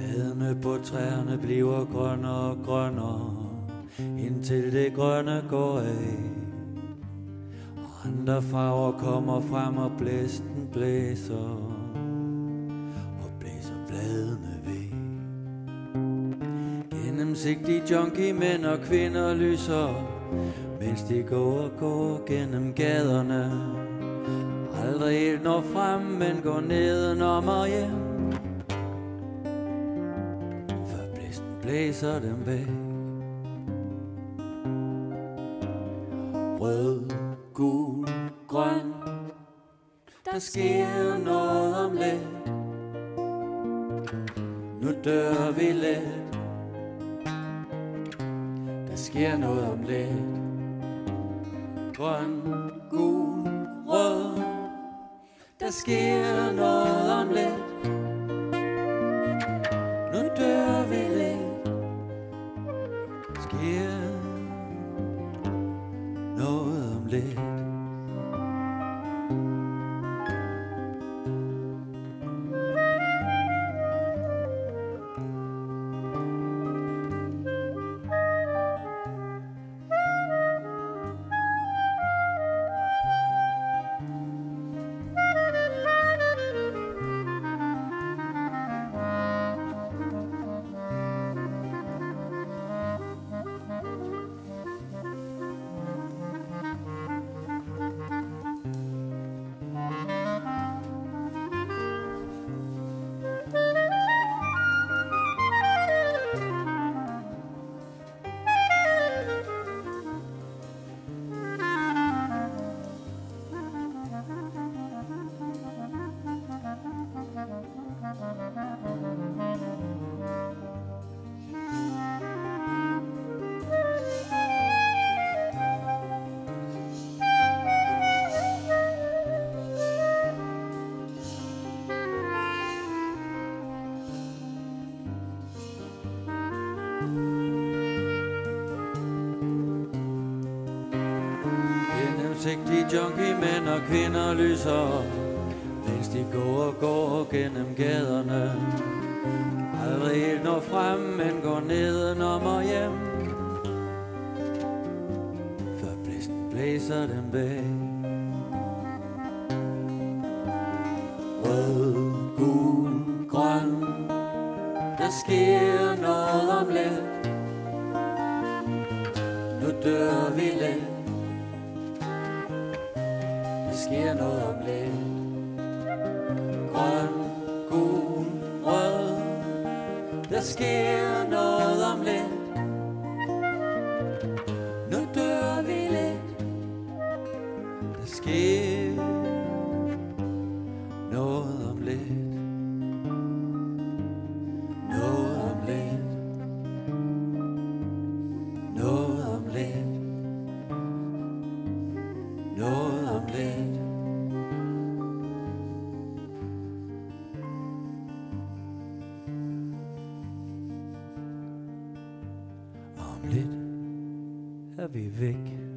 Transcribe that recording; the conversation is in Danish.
Bladene på træerne bliver grønnere og grønnere, indtil det grønne går af. Og andre farver kommer frem, og blæsten blæser, og blæser bladene væk. Gennemsigtige junkie mænd og kvinder lyser, mens de går og går gennem gaderne. Aldrig helt når frem, men går nedenom og hjem. Blæser dem væk. Rød, gul, grøn. Der sker noget om lidt. Nu dør vi lidt. Der sker noget om lidt. Grøn, gul, rød. Der sker noget om lidt. Noget om lidt. Gennemsigtige junkie mænd og kvinder lyser Mens de går og går gennem gaderne. Aldrig helt når frem, men går nedenom og hjem. Før blæsten blæser dem væk. Rød, gul, grøn Der sker noget om lidt. Nu dør vi lidt sker noget om lidt. Grøn, gul, rød, der sker Heavy Vic.